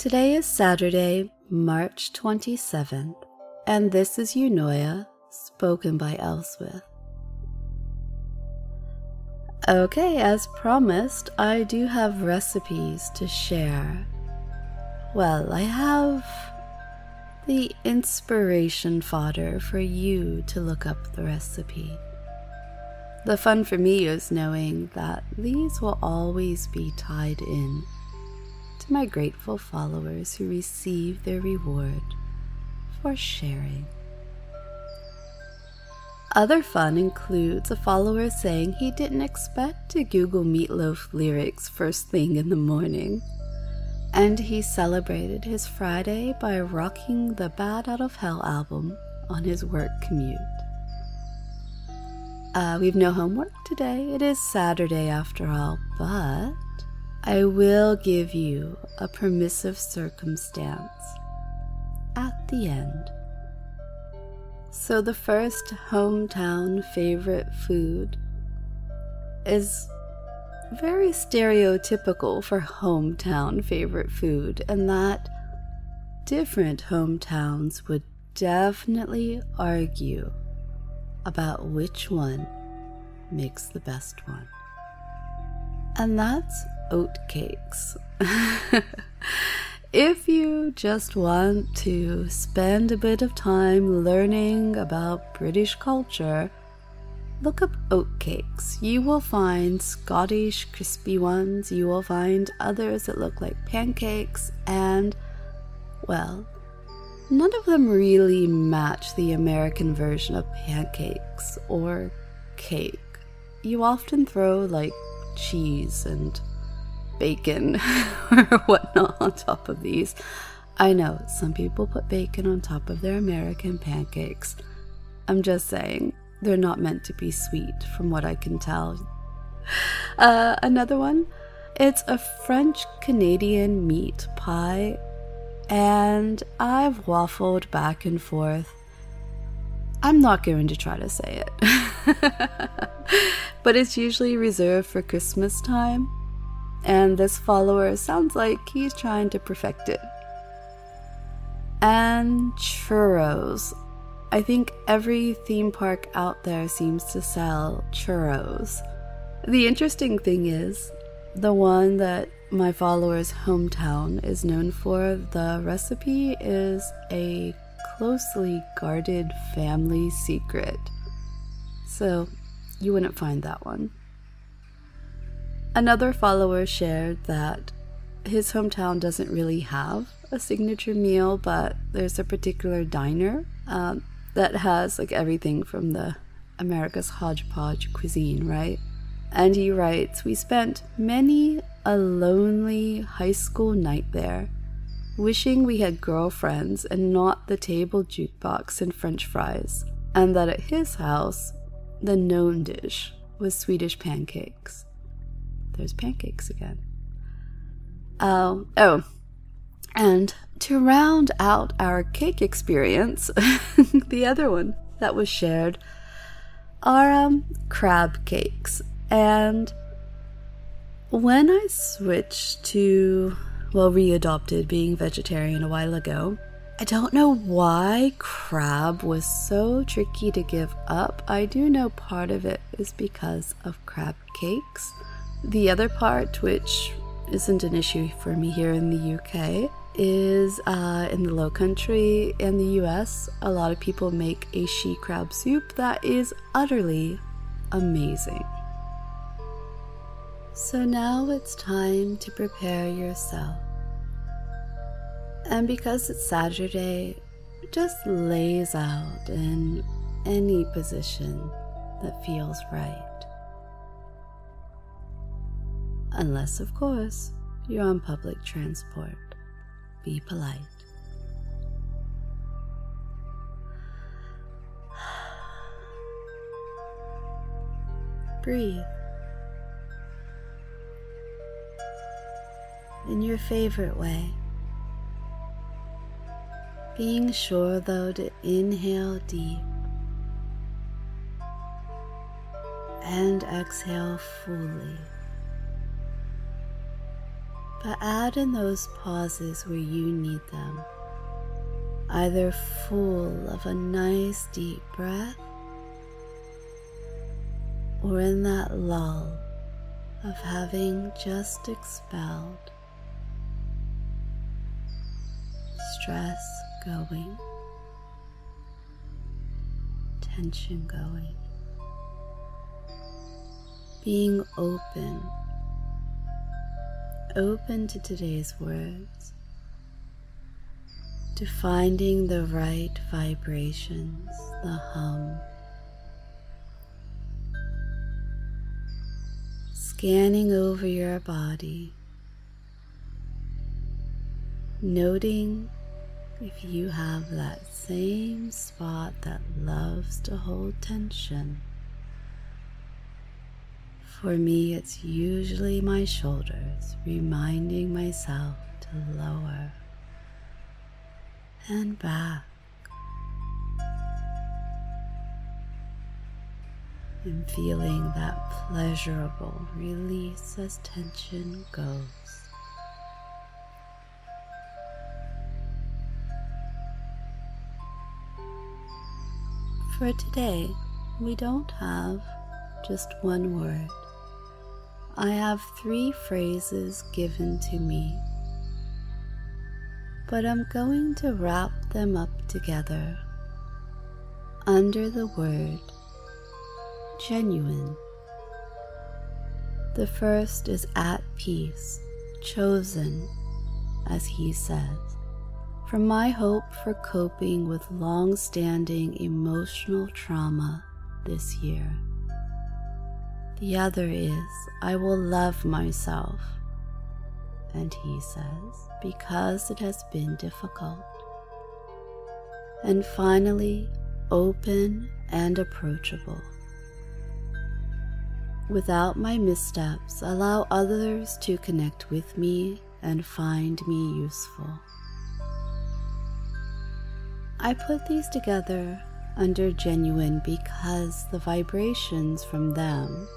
Today is Saturday, March 27th, and this is Eunoia, spoken by Elswyth. Okay, as promised, I do have recipes to share. Well, I have the inspiration fodder for you to look up the recipe. The fun for me is knowing that these will always be tied in to my grateful followers who receive their reward for sharing. Other fun includes a follower saying he didn't expect to Google Meat Loaf lyrics first thing in the morning. And he celebrated his Friday by rocking the Bat Out of Hell album on his work commute. Uh, we've no homework today. It is Saturday after all, but I will give you a permissive circumstance at the end. So, the first hometown favorite food is very stereotypical for hometown favorite food, and that different hometowns would definitely argue about which one makes the best one. And that's oat cakes. if you just want to spend a bit of time learning about British culture, look up oat cakes. You will find Scottish crispy ones, you will find others that look like pancakes, and, well, none of them really match the American version of pancakes or cake. You often throw like cheese and bacon or whatnot on top of these. I know some people put bacon on top of their American pancakes. I'm just saying, they're not meant to be sweet, from what I can tell. Uh, another one, it's a French Canadian meat pie, and I've waffled back and forth. I'm not going to try to say it. but it's usually reserved for Christmas time and this follower sounds like he's trying to perfect it. And churros. I think every theme park out there seems to sell churros. The interesting thing is, the one that my follower's hometown is known for, the recipe is a closely guarded family secret. So, you wouldn't find that one. Another follower shared that his hometown doesn't really have a signature meal, but there's a particular diner um, that has like everything from the America's hodgepodge cuisine, right? And he writes, We spent many a lonely high school night there, wishing we had girlfriends and not the table jukebox and french fries, and that at his house, the known dish was Swedish pancakes. There's pancakes again. Oh, oh, and to round out our cake experience, the other one that was shared are um, crab cakes. And when I switched to, well, readopted being vegetarian a while ago, I don't know why crab was so tricky to give up. I do know part of it is because of crab cakes. The other part, which isn't an issue for me here in the UK, is uh, in the low country in the US, a lot of people make a she crab soup that is utterly amazing. So now it's time to prepare yourself. And because it's Saturday, just lays out in any position that feels right. Unless, of course, you're on public transport. Be polite. Breathe. In your favorite way. Being sure, though, to inhale deep and exhale fully but add in those pauses where you need them, either full of a nice deep breath or in that lull of having just expelled stress going, tension going, being open, open to today's words, to finding the right vibrations, the hum. Scanning over your body, noting if you have that same spot that loves to hold tension. For me, it's usually my shoulders, reminding myself to lower and back. And feeling that pleasurable release as tension goes. For today, we don't have just one word. I have three phrases given to me, but I'm going to wrap them up together under the word genuine. The first is at peace, chosen, as he says from my hope for coping with long standing emotional trauma this year. The other is, I will love myself. And he says, because it has been difficult. And finally, open and approachable. Without my missteps, allow others to connect with me and find me useful. I put these together under genuine because the vibrations from them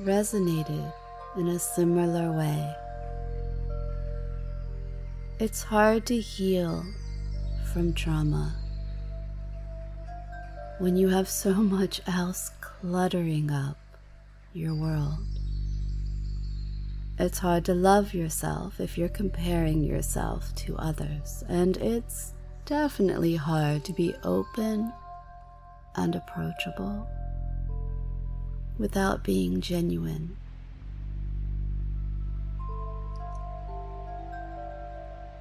resonated in a similar way. It's hard to heal from trauma when you have so much else cluttering up your world. It's hard to love yourself if you're comparing yourself to others, and it's definitely hard to be open and approachable without being genuine.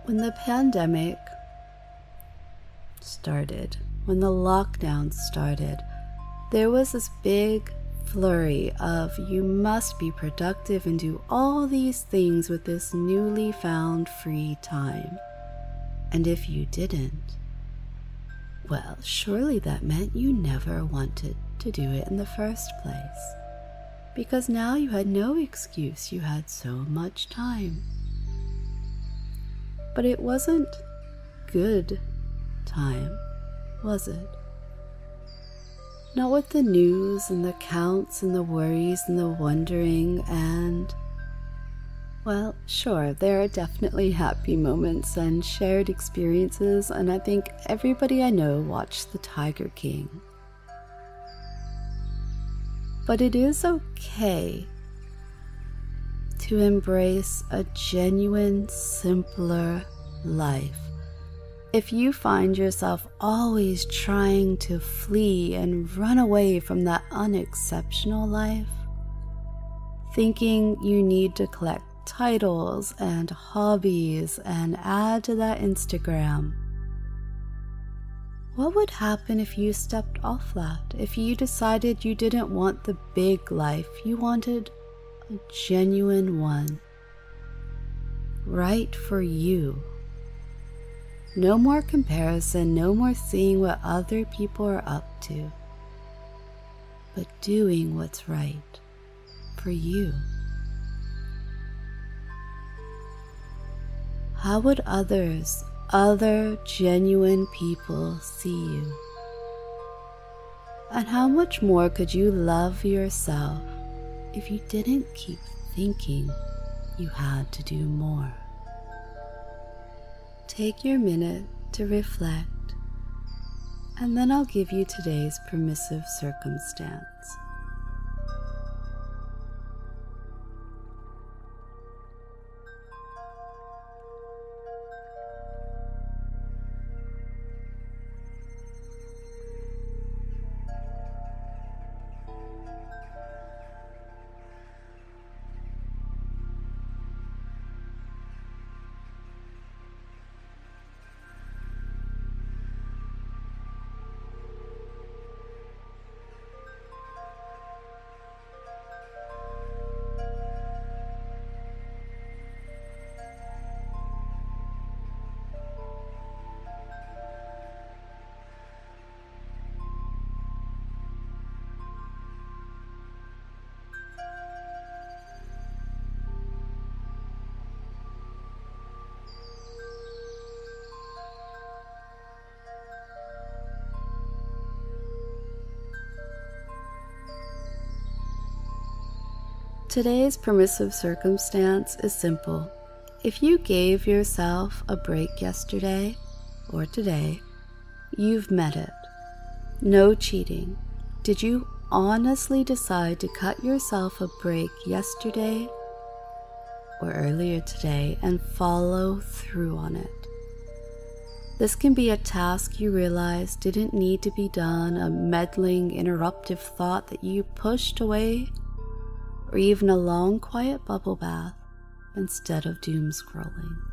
When the pandemic started, when the lockdown started, there was this big flurry of you must be productive and do all these things with this newly found free time. And if you didn't, well, surely that meant you never wanted to do it in the first place. Because now you had no excuse, you had so much time. But it wasn't good time, was it? Not with the news and the counts and the worries and the wondering and well, sure, there are definitely happy moments and shared experiences, and I think everybody I know watched The Tiger King. But it is okay to embrace a genuine, simpler life. If you find yourself always trying to flee and run away from that unexceptional life, thinking you need to collect titles and hobbies and add to that Instagram. What would happen if you stepped off that? If you decided you didn't want the big life, you wanted a genuine one? Right for you. No more comparison, no more seeing what other people are up to, but doing what's right for you. How would others, other genuine people, see you? And how much more could you love yourself if you didn't keep thinking you had to do more. Take your minute to reflect, and then I'll give you today's permissive circumstance. Today's permissive circumstance is simple. If you gave yourself a break yesterday or today, you've met it. No cheating. Did you honestly decide to cut yourself a break yesterday or earlier today and follow through on it? This can be a task you realize didn't need to be done, a meddling, interruptive thought that you pushed away or even a long, quiet bubble bath instead of doom scrolling.